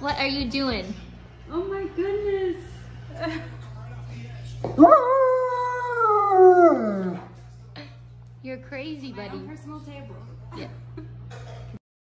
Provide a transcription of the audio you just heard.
What are you doing? Oh my goodness. You're crazy, My buddy. own personal table. Yeah.